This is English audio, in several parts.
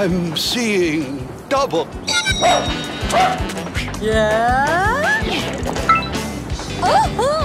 I'm seeing double. Yeah? I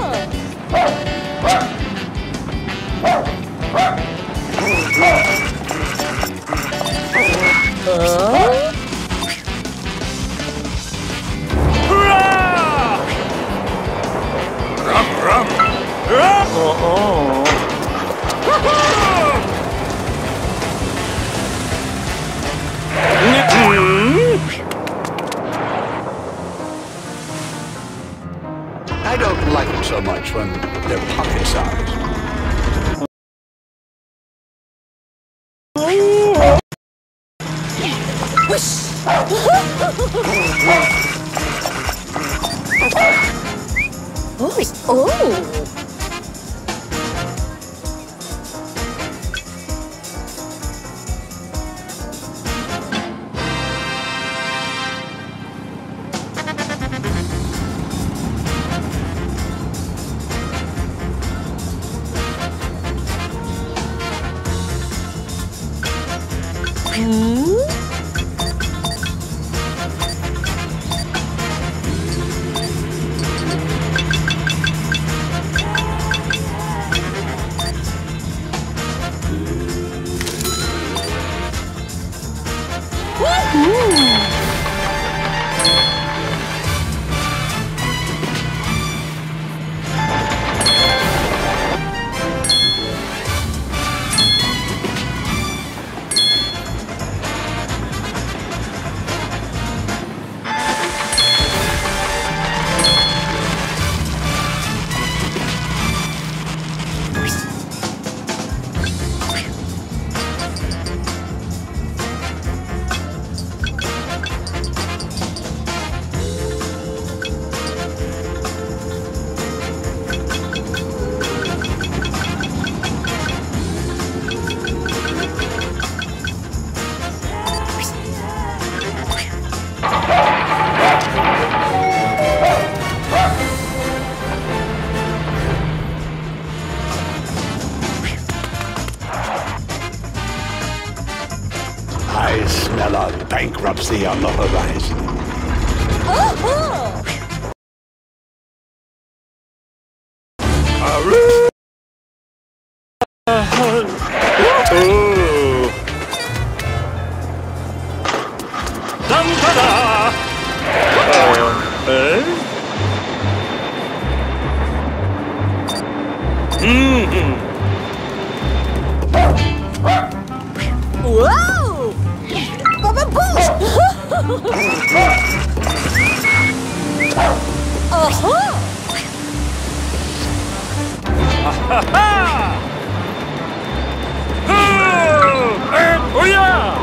when they're pocket sized. Oh! I bankruptcy on the horizon. Wow! 어허! 아하하! 후! 에, 뭐야!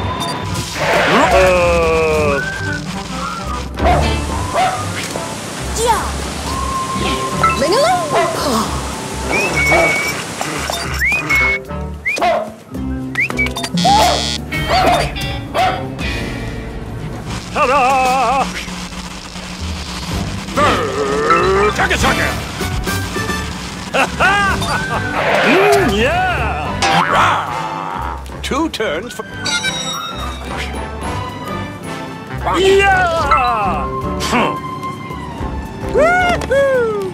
Two turns for. Yeah! Huh. Woohoo!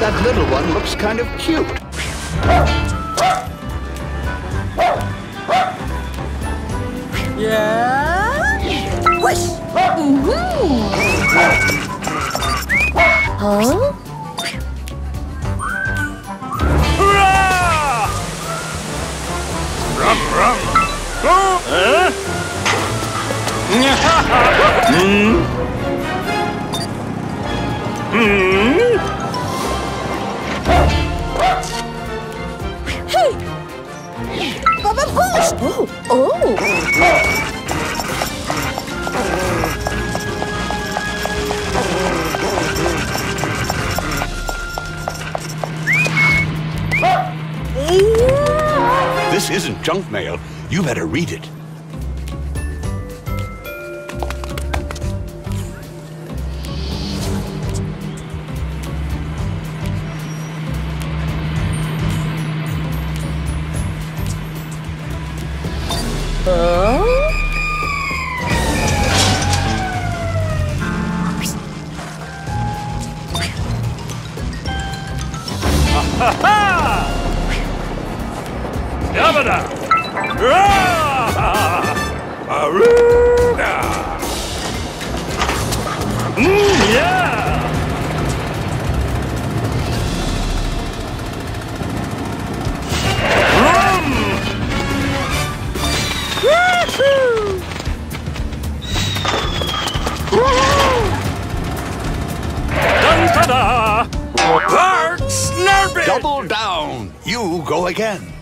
That little one looks kind of cute. Yeah? Whoosh! Mhm. Huh? This isn't junk mail. You better read it. Oh? Ha! Ah! Mm, yeah! Double down. You go again.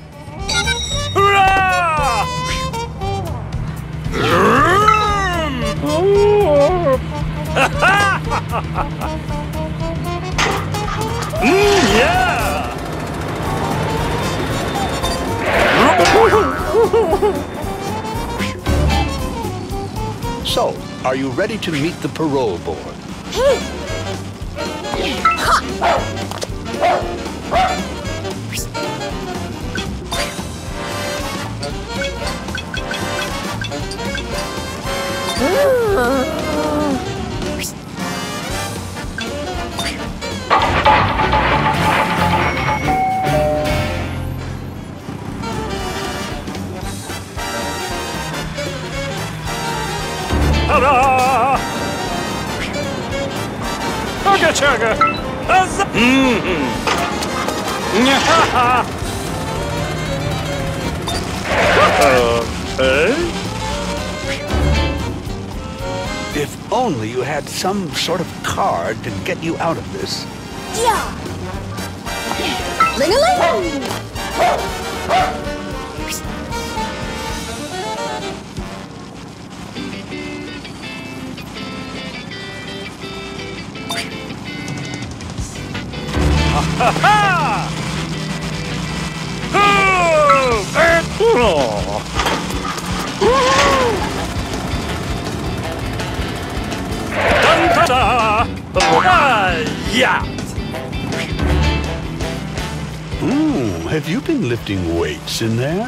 Mm, yeah! So, are you ready to meet the parole board? Mm-hmm. Nyaha! Uh, eh? Only you had some sort of card to get you out of this. Yeah! Ling-a-ling! Have you been lifting weights in there?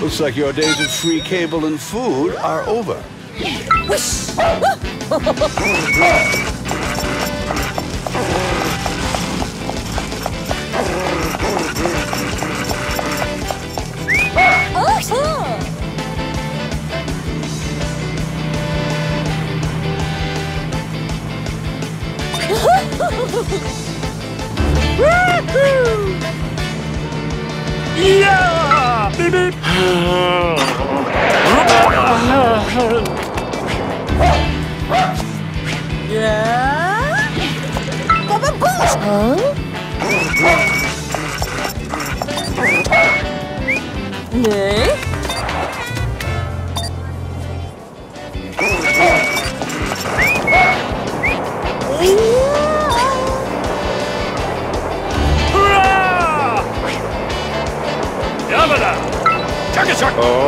Looks like your days of free cable and food are over. Uh-huh. Woohoo! Yeah! Beep beep! Yeah? Baba Boosh! Huh? 네? Oh?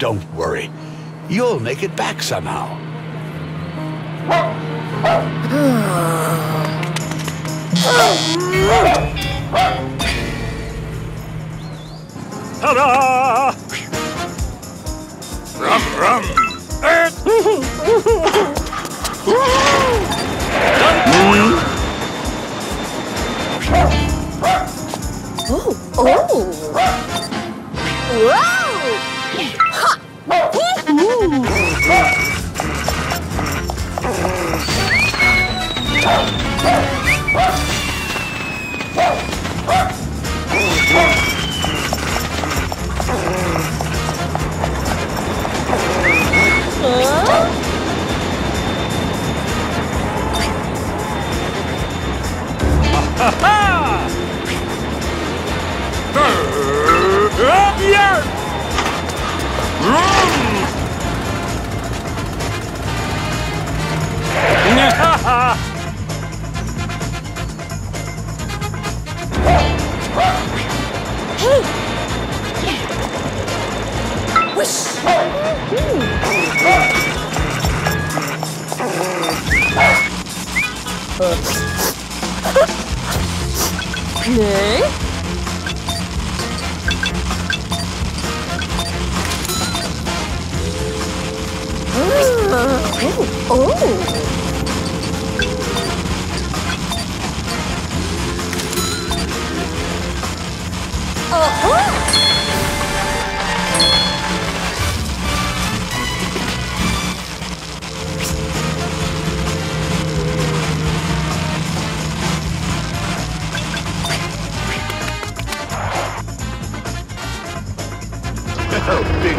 Don't worry. You'll make it back somehow. Ta-da! 네. 아, 오, 오. 어허!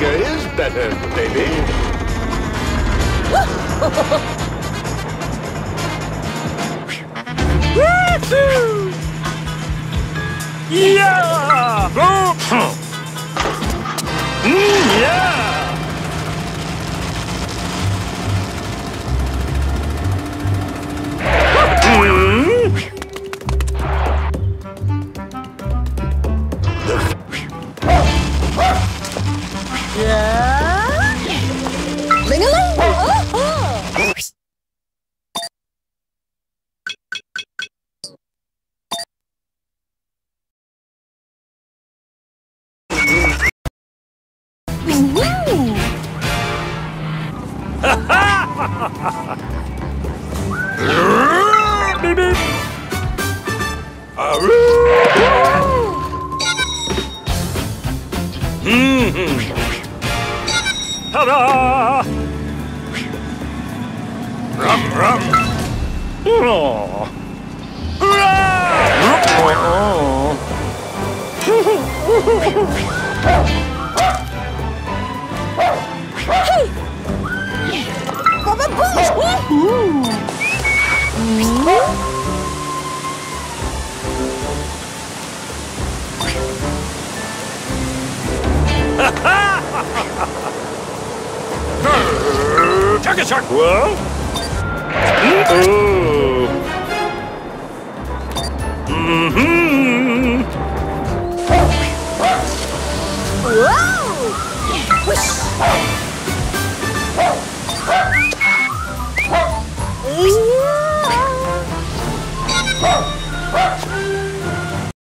Bigger is better, baby. Yeah! Ta-da! Rum, rum. Oh. Baba Boosh! Chugga chug! Mm-hmm. Whoa! Whoosh!